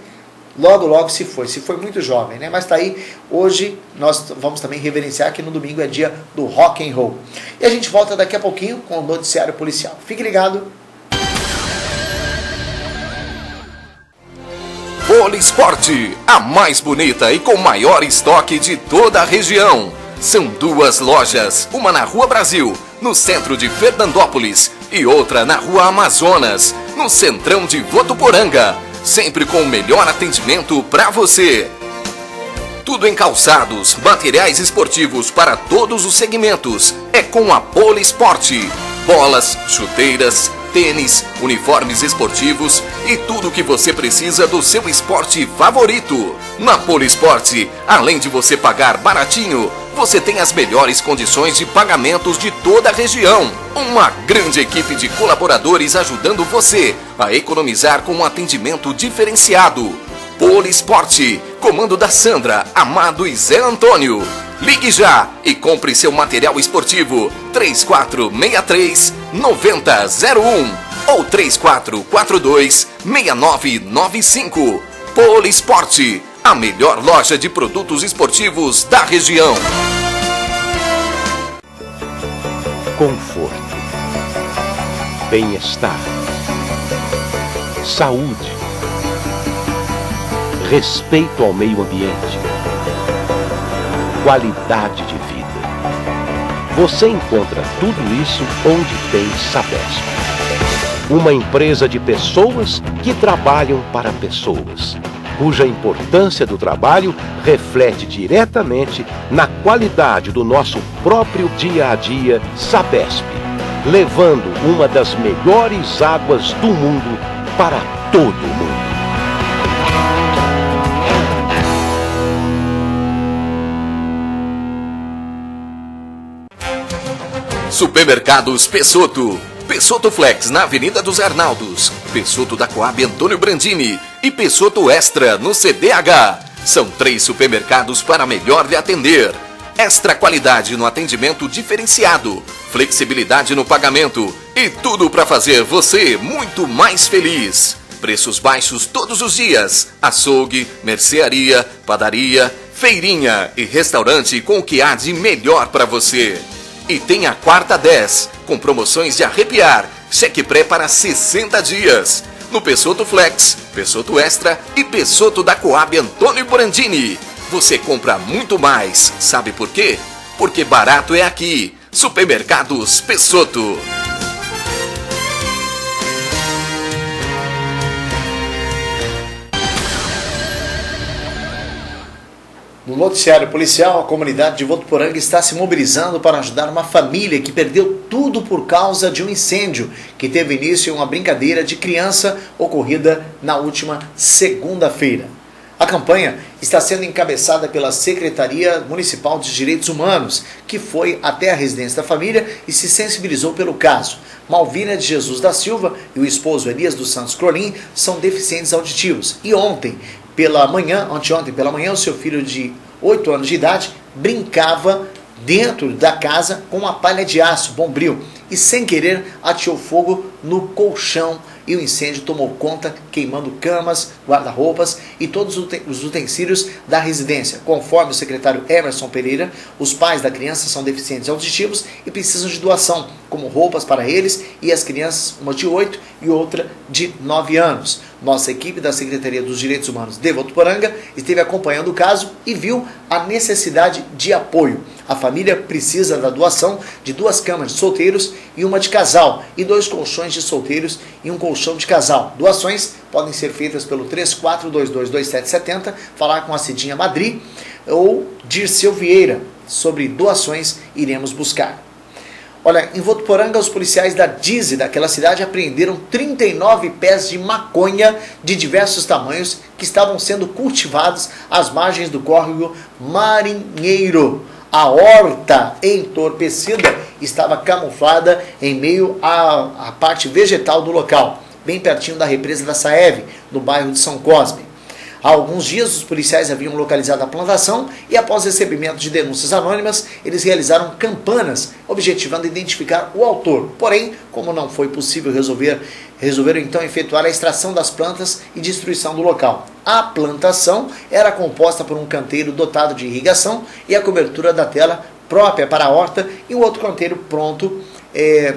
logo logo se foi, se foi muito jovem, né? Mas tá aí, hoje nós vamos também reverenciar que no domingo é dia do rock and roll. E a gente volta daqui a pouquinho com o noticiário policial. Fique ligado. Poliesporte, a mais bonita e com maior estoque de toda a região. São duas lojas, uma na Rua Brasil, no centro de Fernandópolis, e outra na Rua Amazonas, no centrão de Votuporanga. Sempre com o melhor atendimento para você. Tudo em calçados, materiais esportivos para todos os segmentos. É com a Poliesporte. Bolas, chuteiras, tênis, uniformes esportivos e tudo o que você precisa do seu esporte favorito. Na Poliesporte, além de você pagar baratinho, você tem as melhores condições de pagamentos de toda a região. Uma grande equipe de colaboradores ajudando você a economizar com um atendimento diferenciado. Poliesporte, comando da Sandra, Amado e Zé Antônio. Ligue já e compre seu material esportivo 3463 9001 ou 3442 6995. Poliesporte, a melhor loja de produtos esportivos da região. Conforto, bem-estar, saúde, respeito ao meio ambiente qualidade de vida. Você encontra tudo isso onde tem Sabesp. Uma empresa de pessoas que trabalham para pessoas, cuja importância do trabalho reflete diretamente na qualidade do nosso próprio dia a dia Sabesp, levando uma das melhores águas do mundo para todo mundo. Supermercados Pessoto. Pessoto Flex na Avenida dos Arnaldos. Pessoto da Coab Antônio Brandini. E Pessoto Extra no CDH. São três supermercados para melhor lhe atender. Extra qualidade no atendimento diferenciado. Flexibilidade no pagamento. E tudo para fazer você muito mais feliz. Preços baixos todos os dias. Açougue, mercearia, padaria feirinha e restaurante com o que há de melhor para você. E tem a quarta 10, com promoções de arrepiar, cheque pré para 60 dias. No Pessoto Flex, Pessoto Extra e Pessoto da Coab Antônio Brandini. Você compra muito mais, sabe por quê? Porque barato é aqui. Supermercados Pessoto. Noticiário policial, a comunidade de Votuporanga está se mobilizando para ajudar uma família que perdeu tudo por causa de um incêndio que teve início em uma brincadeira de criança ocorrida na última segunda-feira. A campanha está sendo encabeçada pela Secretaria Municipal de Direitos Humanos, que foi até a residência da família e se sensibilizou pelo caso. Malvina de Jesus da Silva e o esposo Elias dos Santos Crolim são deficientes auditivos. E ontem, pela manhã, anteontem pela manhã, o seu filho de 8 anos de idade brincava dentro da casa com uma palha de aço, bombril, e sem querer atirou fogo no colchão e o incêndio tomou conta, queimando camas, guarda-roupas e todos os utensílios da residência. Conforme o secretário Emerson Pereira, os pais da criança são deficientes auditivos e precisam de doação, como roupas para eles e as crianças, uma de 8 e outra de 9 anos. Nossa equipe da Secretaria dos Direitos Humanos de Votuporanga esteve acompanhando o caso e viu a necessidade de apoio. A família precisa da doação de duas camas de solteiros e uma de casal, e dois colchões de solteiros e um colchão de casal. Doações podem ser feitas pelo 34222770, falar com a Cidinha Madri ou Dirceu Vieira. Sobre doações, iremos buscar. Olha, em Votuporanga, os policiais da Dize daquela cidade apreenderam 39 pés de maconha de diversos tamanhos que estavam sendo cultivados às margens do córrego Marinheiro. A horta entorpecida estava camuflada em meio à, à parte vegetal do local, bem pertinho da represa da Saeve, no bairro de São Cosme. Há alguns dias, os policiais haviam localizado a plantação e, após recebimento de denúncias anônimas, eles realizaram campanas, objetivando identificar o autor. Porém, como não foi possível resolver, resolveram então efetuar a extração das plantas e destruição do local. A plantação era composta por um canteiro dotado de irrigação e a cobertura da tela própria para a horta e o outro canteiro pronto. É,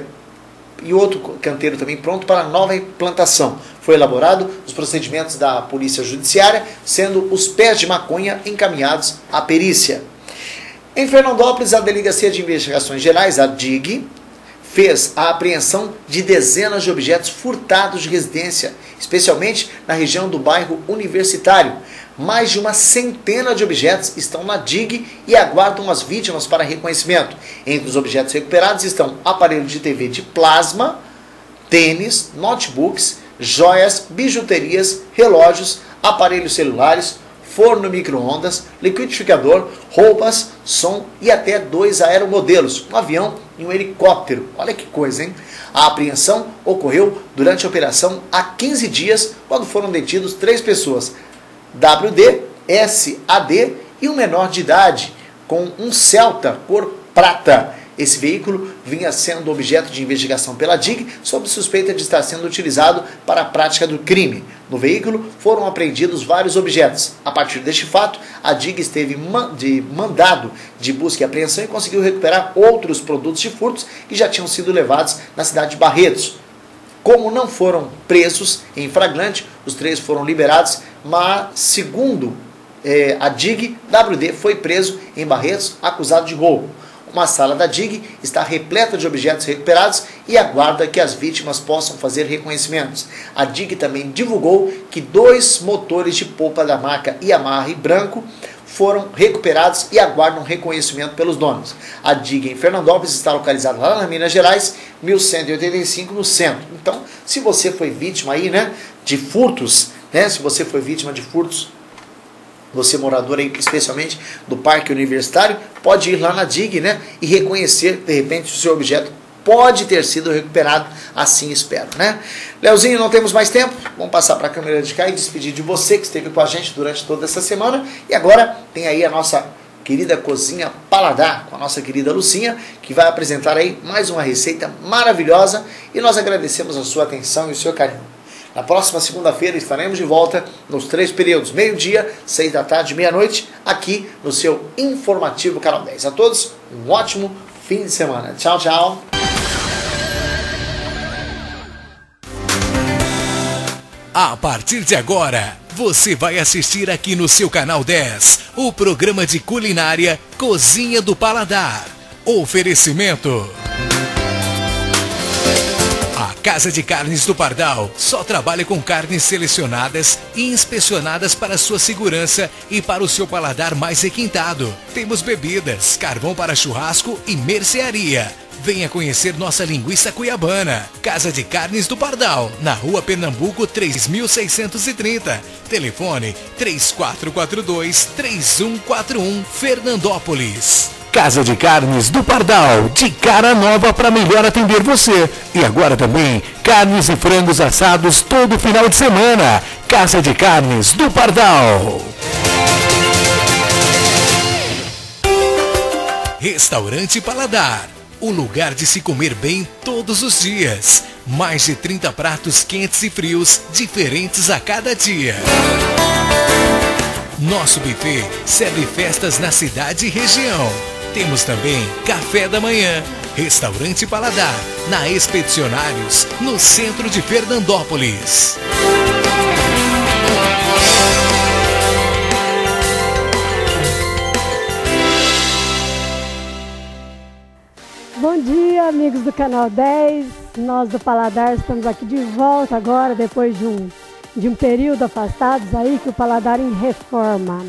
e outro canteiro também pronto para nova implantação. Foi elaborado os procedimentos da Polícia Judiciária, sendo os pés de maconha encaminhados à perícia. Em Fernandópolis, a Delegacia de Investigações Gerais, a DIG, fez a apreensão de dezenas de objetos furtados de residência, especialmente na região do bairro Universitário, mais de uma centena de objetos estão na DIG e aguardam as vítimas para reconhecimento. Entre os objetos recuperados estão aparelhos de TV de plasma, tênis, notebooks, joias, bijuterias, relógios, aparelhos celulares, forno micro-ondas, liquidificador, roupas, som e até dois aeromodelos, um avião e um helicóptero. Olha que coisa, hein? A apreensão ocorreu durante a operação há 15 dias, quando foram detidos três pessoas. WD, SAD e um menor de idade com um Celta cor prata. Esse veículo vinha sendo objeto de investigação pela DIG sob suspeita de estar sendo utilizado para a prática do crime. No veículo foram apreendidos vários objetos. A partir deste fato, a DIG esteve de mandado de busca e apreensão e conseguiu recuperar outros produtos de furtos que já tinham sido levados na cidade de Barretos. Como não foram presos em flagrante, os três foram liberados, mas segundo eh, a DIG, WD foi preso em Barretos acusado de roubo. Uma sala da DIG está repleta de objetos recuperados e aguarda que as vítimas possam fazer reconhecimentos. A DIG também divulgou que dois motores de polpa da marca Yamaha branco foram recuperados e aguardam reconhecimento pelos donos. A DIG em Fernandópolis está localizada lá na Minas Gerais, 1185 no centro. Então, se você foi vítima aí, né, de furtos, né, se você foi vítima de furtos, você morador aí, especialmente do parque universitário, pode ir lá na DIG, né, e reconhecer de repente o seu objeto pode ter sido recuperado, assim espero, né? Leozinho, não temos mais tempo, vamos passar para a câmera de cá e despedir de você que esteve com a gente durante toda essa semana. E agora tem aí a nossa querida cozinha Paladar, com a nossa querida Lucinha, que vai apresentar aí mais uma receita maravilhosa e nós agradecemos a sua atenção e o seu carinho. Na próxima segunda-feira estaremos de volta nos três períodos: meio-dia, seis da tarde, meia-noite, aqui no seu informativo Canal 10. A todos, um ótimo fim de semana. Tchau, tchau. A partir de agora, você vai assistir aqui no seu canal 10 o programa de culinária Cozinha do Paladar. Oferecimento. A Casa de Carnes do Pardal só trabalha com carnes selecionadas e inspecionadas para sua segurança e para o seu paladar mais requintado. Temos bebidas, carvão para churrasco e mercearia. Venha conhecer nossa linguiça cuiabana. Casa de Carnes do Pardal, na rua Pernambuco 3630. Telefone 3442-3141, Fernandópolis. Casa de Carnes do Pardal, de cara nova para melhor atender você. E agora também, carnes e frangos assados todo final de semana. Casa de Carnes do Pardal. Restaurante Paladar. O lugar de se comer bem todos os dias. Mais de 30 pratos quentes e frios, diferentes a cada dia. Nosso buffet serve festas na cidade e região. Temos também café da manhã, restaurante Paladar, na Expedicionários, no centro de Fernandópolis. Bom dia, amigos do Canal 10. Nós do Paladar estamos aqui de volta agora, depois de um, de um período afastados aí, que o Paladar em reforma.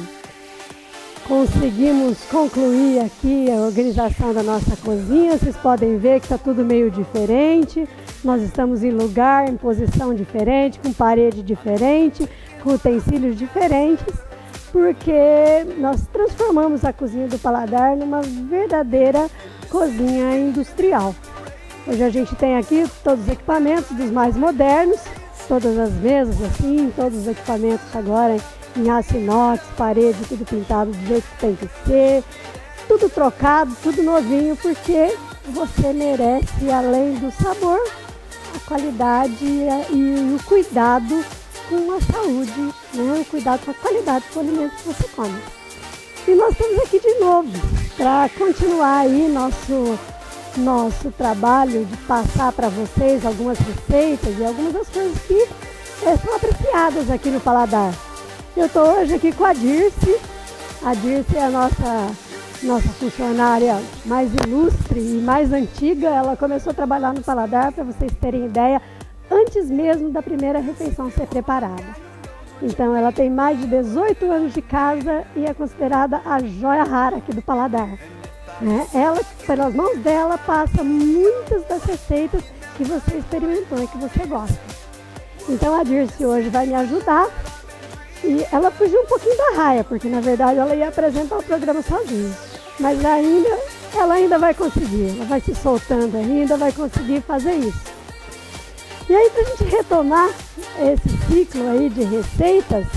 Conseguimos concluir aqui a organização da nossa cozinha. Vocês podem ver que está tudo meio diferente. Nós estamos em lugar, em posição diferente, com parede diferente, com utensílios diferentes, porque nós transformamos a cozinha do Paladar numa verdadeira cozinha industrial. Hoje a gente tem aqui todos os equipamentos dos mais modernos, todas as mesas assim, todos os equipamentos agora em aço inox, parede, tudo pintado do jeito que tem que ser, tudo trocado, tudo novinho, porque você merece, além do sabor, a qualidade e o cuidado com a saúde, né? o cuidado com a qualidade do alimento que você come. E nós estamos aqui de novo para continuar aí nosso, nosso trabalho de passar para vocês algumas receitas e algumas das coisas que é, são apreciadas aqui no Paladar. Eu estou hoje aqui com a Dirce. A Dirce é a nossa, nossa funcionária mais ilustre e mais antiga. Ela começou a trabalhar no Paladar, para vocês terem ideia, antes mesmo da primeira refeição ser preparada. Então ela tem mais de 18 anos de casa e é considerada a joia rara aqui do Paladar. Né? Ela, pelas mãos dela, passa muitas das receitas que você experimentou e que você gosta. Então a Dirce hoje vai me ajudar e ela fugiu um pouquinho da raia, porque na verdade ela ia apresentar o programa sozinha. Mas ainda, ela ainda vai conseguir, ela vai se soltando ainda, vai conseguir fazer isso. E aí, para a gente retomar esse ciclo aí de receitas,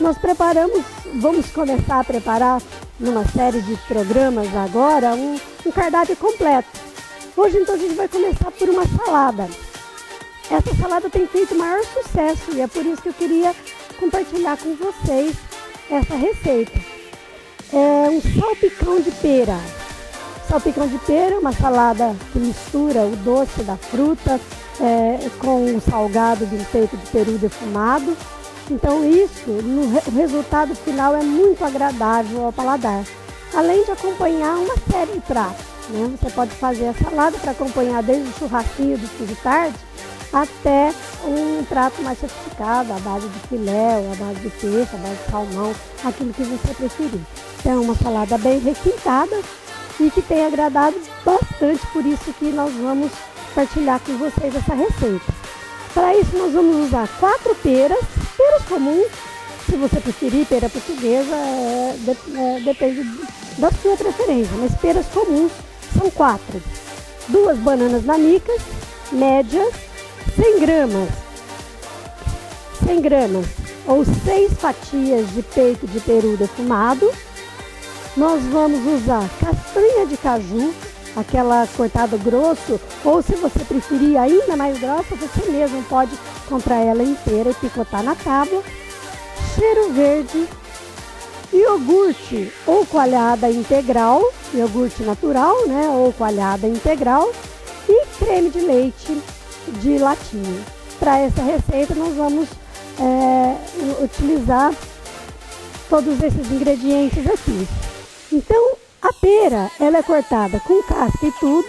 nós preparamos, vamos começar a preparar numa série de programas agora um, um cardápio completo. Hoje então a gente vai começar por uma salada. Essa salada tem feito maior sucesso e é por isso que eu queria compartilhar com vocês essa receita. É um salpicão de pera. Salpicão de pera é uma salada que mistura o doce da fruta é, com o salgado de um peito de peru defumado. Então isso, no re resultado final, é muito agradável ao paladar. Além de acompanhar uma série de pratos. Né? Você pode fazer a salada para acompanhar desde o churrasquinho do fim de tarde até um prato mais sofisticado, à base de filé, à base de peixe, à base de salmão, aquilo que você preferir. Então, uma salada bem requintada e que tem agradado bastante, por isso que nós vamos compartilhar com vocês essa receita. Para isso, nós vamos usar quatro peras, peras comuns, se você preferir, pera portuguesa, é, é, depende da sua preferência, mas peras comuns são quatro. Duas bananas nanicas, médias, 100 gramas, 100 gramas ou 6 fatias de peito de peru defumado. Nós vamos usar castanha de caju, aquela cortada grosso, ou se você preferir ainda mais grossa, você mesmo pode comprar ela inteira e picotar na tábua. Cheiro verde, iogurte ou coalhada integral, iogurte natural, né, ou coalhada integral e creme de leite de latinha. Para essa receita nós vamos é, utilizar todos esses ingredientes aqui. Então a pera ela é cortada com casca e tudo.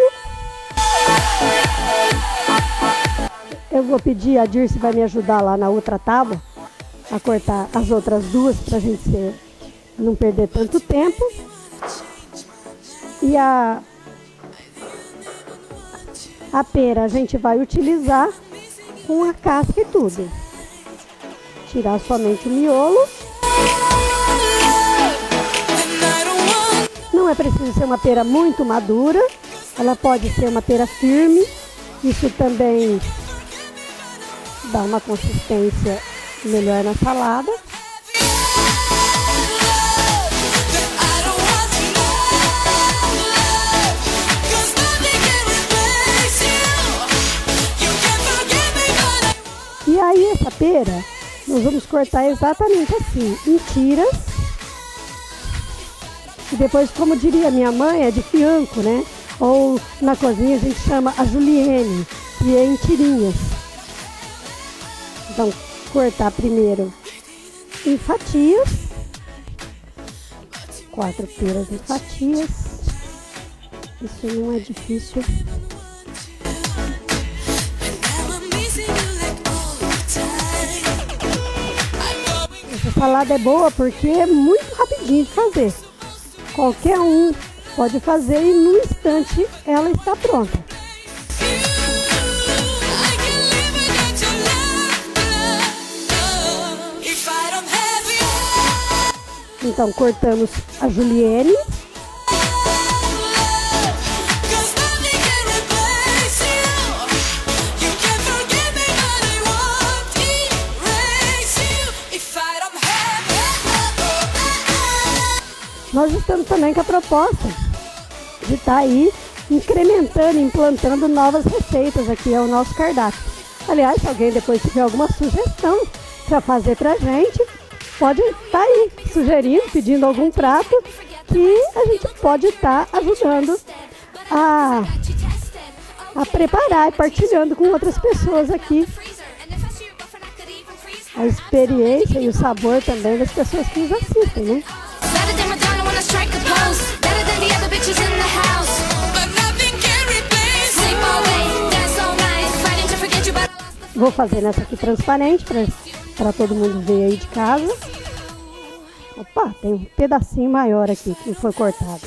Eu vou pedir a Dirce vai me ajudar lá na outra tábua a cortar as outras duas para a gente ser, não perder tanto tempo. E a a pera a gente vai utilizar com a casca e tudo. Tirar somente o miolo. Não é preciso ser uma pera muito madura, ela pode ser uma pera firme. Isso também dá uma consistência melhor na salada. E aí essa pera, nós vamos cortar exatamente assim, em tiras. E depois, como diria minha mãe, é de fianco, né? Ou na cozinha a gente chama a julienne, que é em tirinhas. Então, cortar primeiro em fatias. Quatro peras em fatias. Isso não é difícil. Essa salada é boa porque é muito rapidinho de fazer. Qualquer um pode fazer e no instante ela está pronta. Então cortamos a julienne. Nós estamos também com a proposta de estar tá aí incrementando, implantando novas receitas aqui ao nosso cardápio. Aliás, se alguém depois tiver alguma sugestão para fazer para gente, pode estar tá aí sugerindo, pedindo algum prato que a gente pode estar tá ajudando a, a preparar e partilhando com outras pessoas aqui a experiência e o sabor também das pessoas que nos assistem, né? Vou fazer nessa aqui transparente para todo mundo ver aí de casa. Opa, tem um pedacinho maior aqui que foi cortado.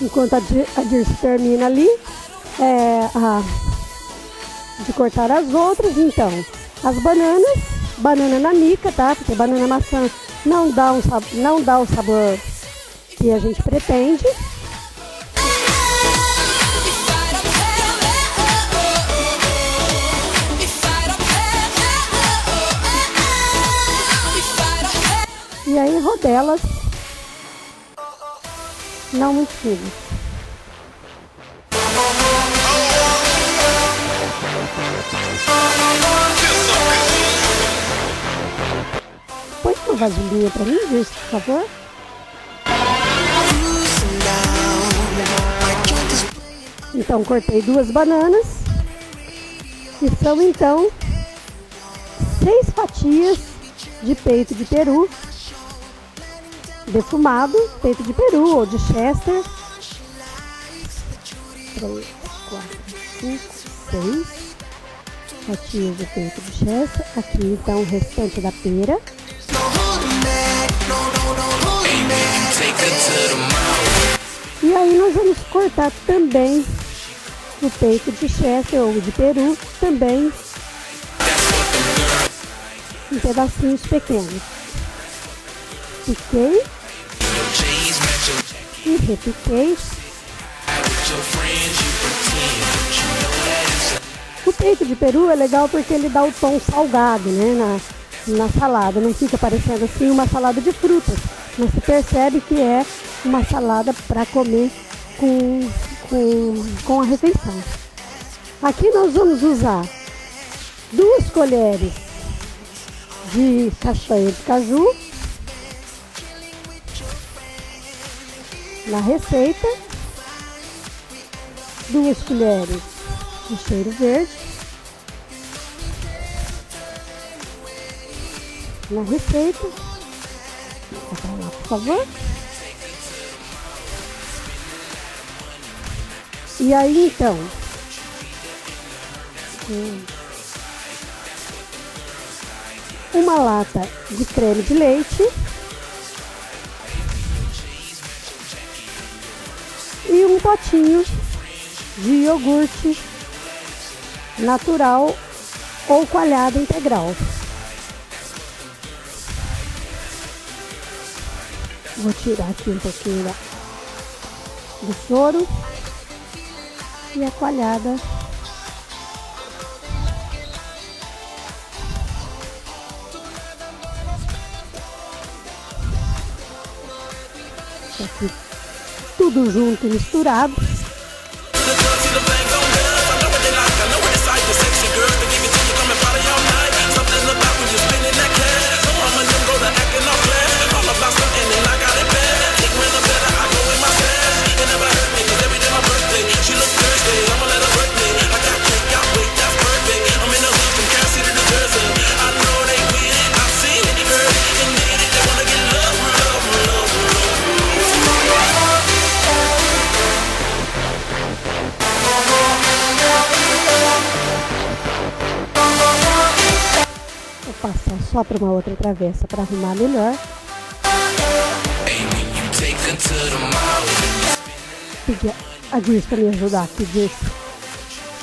Enquanto a, a Dirce termina ali, é, a, de cortar as outras, então, as bananas, banana nanica, tá? Porque banana maçã não dá, um, não dá o sabor que a gente pretende. E aí rodelas não muito finas. Põe uma vasilhinha pra mim, Júlio, por favor. Então, cortei duas bananas. Que são, então, seis fatias de peito de peru defumado, peito de peru ou de chester. 3, 4, 5, 6 fatias de peito de chester. Aqui então o restante da pera. E aí nós vamos cortar também o peito de chester ou de peru, também em pedacinhos pequenos. Piquei e repiquei. O peito de peru é legal porque ele dá o tom salgado, né? Na, na salada. Não fica parecendo assim uma salada de frutas. Mas se percebe que é uma salada para comer com, com, com a refeição. Aqui nós vamos usar duas colheres de castanha de caju na receita, duas colheres de cheiro verde. Na receita. Lá, por favor. E aí então, uma lata de creme de leite e um potinho de iogurte natural ou coalhada integral. Vou tirar aqui um pouquinho do soro e a coalhada tudo junto e misturado. Para uma outra travessa para arrumar melhor. Pedir a Gris para me ajudar aqui, Gris.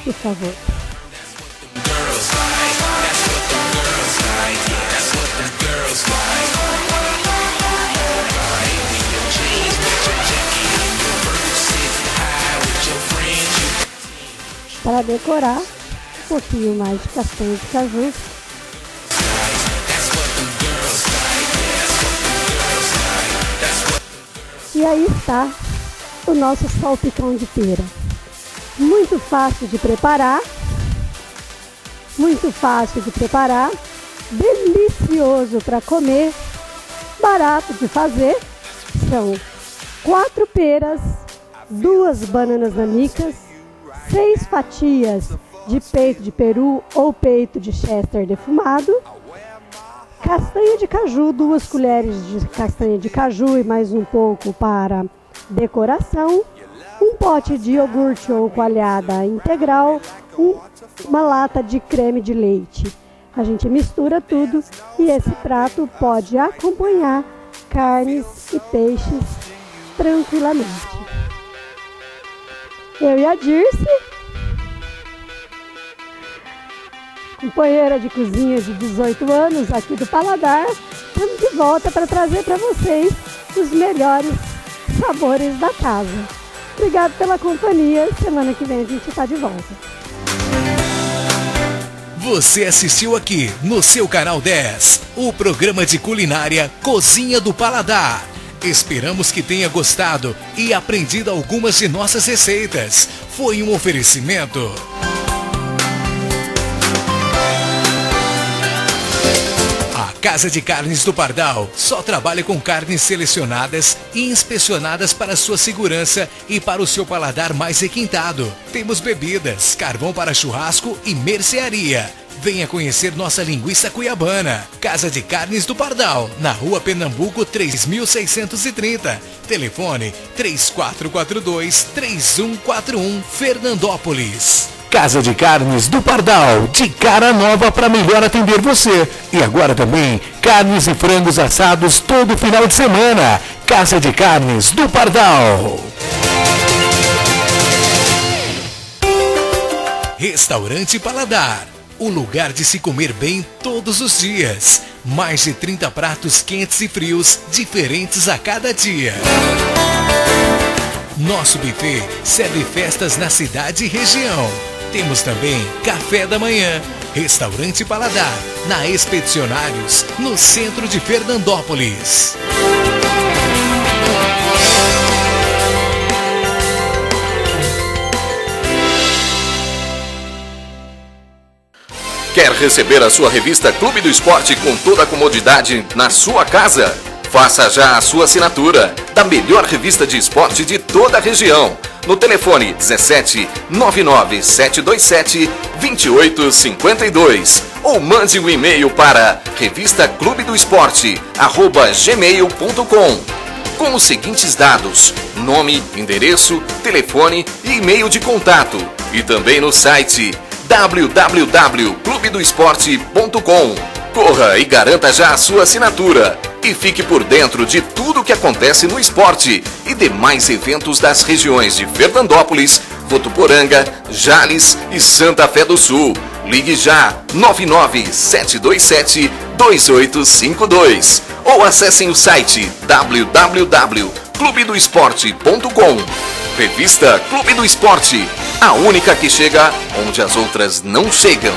Por favor. Para decorar, um pouquinho mais de castanha de caju E aí está o nosso salpicão de pera. Muito fácil de preparar, muito fácil de preparar, delicioso para comer, barato de fazer. São quatro peras, duas bananas nanicas, seis fatias de peito de peru ou peito de chester defumado, Castanha de caju, duas colheres de castanha de caju e mais um pouco para decoração. Um pote de iogurte ou coalhada integral. Um, uma lata de creme de leite. A gente mistura tudo e esse prato pode acompanhar carnes e peixes tranquilamente. Eu e a Dirce companheira de cozinha de 18 anos aqui do Paladar, estamos de volta para trazer para vocês os melhores sabores da casa. Obrigado pela companhia. Semana que vem a gente está de volta. Você assistiu aqui no seu canal 10 o programa de culinária Cozinha do Paladar. Esperamos que tenha gostado e aprendido algumas de nossas receitas. Foi um oferecimento. Casa de Carnes do Pardal só trabalha com carnes selecionadas e inspecionadas para sua segurança e para o seu paladar mais requintado. Temos bebidas, carvão para churrasco e mercearia. Venha conhecer nossa linguiça cuiabana. Casa de Carnes do Pardal, na rua Pernambuco 3630. Telefone 3442 3141 Fernandópolis. Casa de Carnes do Pardal, de cara nova para melhor atender você. E agora também, carnes e frangos assados todo final de semana. Casa de Carnes do Pardal. Restaurante Paladar. O lugar de se comer bem todos os dias. Mais de 30 pratos quentes e frios, diferentes a cada dia. Nosso buffet serve festas na cidade e região Temos também café da manhã, restaurante Paladar, na Expedicionários, no centro de Fernandópolis. Quer receber a sua revista Clube do Esporte com toda a comodidade na sua casa? Faça já a sua assinatura da melhor revista de esporte de toda a região. No telefone 17 99 727 2852 ou mande um e-mail para revista Clube do Esporte gmail.com com os seguintes dados: nome, endereço, telefone e e-mail de contato. E também no site www.clubedoesporte.com. Corra e garanta já a sua assinatura e fique por dentro de tudo o que acontece no esporte e demais eventos das regiões de Fernandópolis, Votuporanga, Jales e Santa Fé do Sul. Ligue já 99727 2852 ou acessem o site www.clubedoesporte.com. Revista Clube do Esporte, a única que chega onde as outras não chegam.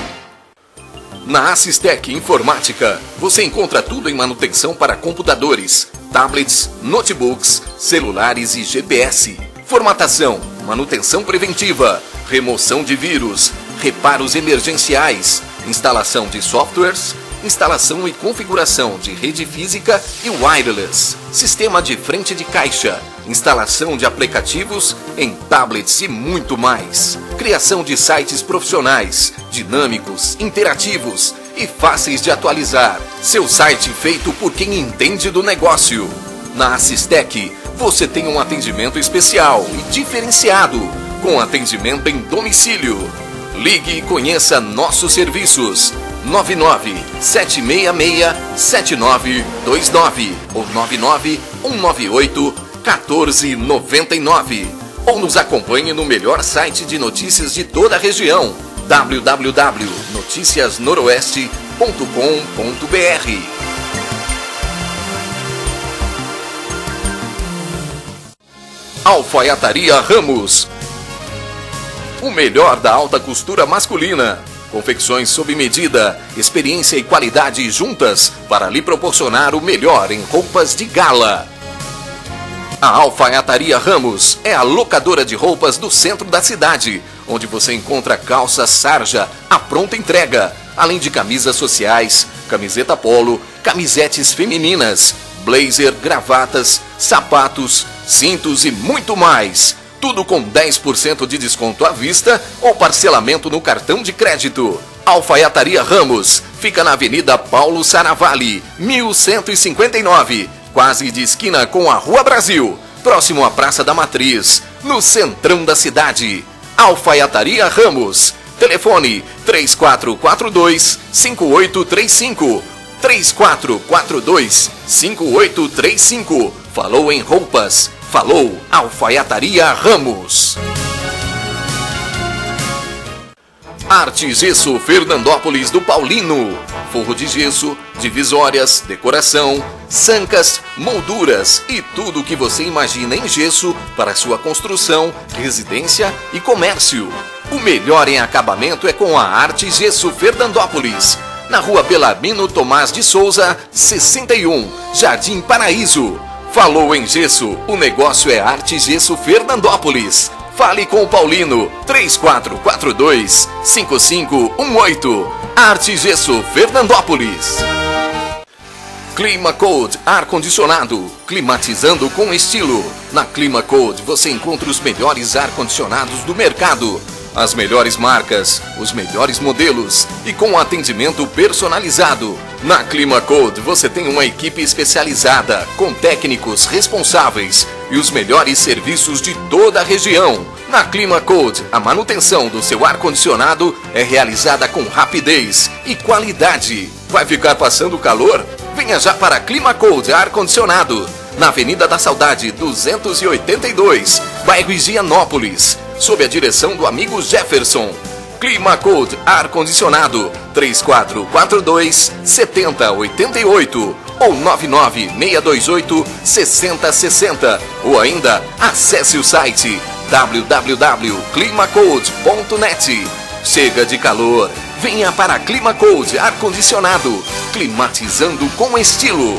Na Assistec Informática, você encontra tudo em manutenção para computadores, tablets, notebooks, celulares e GPS. Formatação, manutenção preventiva, remoção de vírus, reparos emergenciais, instalação de softwares, instalação e configuração de rede física e wireless, sistema de frente de caixa, instalação de aplicativos em tablets e muito mais. Criação de sites profissionais, dinâmicos, interativos e fáceis de atualizar. Seu site feito por quem entende do negócio. Na Assistec, você tem um atendimento especial e diferenciado, com atendimento em domicílio. Ligue e conheça nossos serviços. 99 766 7929 ou 99 198 1499 ou nos acompanhe no melhor site de notícias de toda a região www.noticiasnoroeste.com.br Alfaiataria Ramos. O melhor da alta costura masculina. Confecções sob medida, experiência e qualidade juntas para lhe proporcionar o melhor em roupas de gala. A Alfaiataria Ramos é a locadora de roupas do centro da cidade, onde você encontra calça sarja à pronta entrega, além de camisas sociais, camiseta polo, camisetes femininas, blazer, gravatas, sapatos, cintos e muito mais. Tudo com 10% de desconto à vista ou parcelamento no cartão de crédito. Alfaiataria Ramos fica na Avenida Paulo Saravali, 1159 quase de esquina com a Rua Brasil, próximo à Praça da Matriz, no centrão da cidade. Alfaiataria Ramos. Telefone 3442 5835. 3442 5835. Falou em roupas. Falou Alfaiataria Ramos. Arte Gesso Fernandópolis do Paulino. Forro de gesso, divisórias, decoração, sancas, molduras e tudo o que você imagina em gesso para sua construção, residência e comércio. O melhor em acabamento é com a Arte Gesso Fernandópolis. Na rua Belarmino Tomás de Souza, 61, Jardim Paraíso. Falou em gesso, o negócio é Arte Gesso Fernandópolis. Fale com o Paulino 3442 5518. Arte Gesso Fernandópolis. Clima Code ar condicionado, climatizando com estilo. Na Clima Code você encontra os melhores ar condicionados do mercado as melhores marcas, os melhores modelos e com atendimento personalizado. Na Clima Code você tem uma equipe especializada, com técnicos responsáveis e os melhores serviços de toda a região. Na Clima Code, a manutenção do seu ar-condicionado é realizada com rapidez e qualidade. Vai ficar passando calor? Venha já para Clima Code Ar-Condicionado, na Avenida da Saudade 282, bairro Higienópolis sob a direção do amigo Jefferson. Clima Code Ar Condicionado 3442 7088 ou 99628 6060 ou ainda acesse o site www.climacode.net. Chega de calor. Venha para Clima Cold Ar Condicionado. Climatizando com estilo.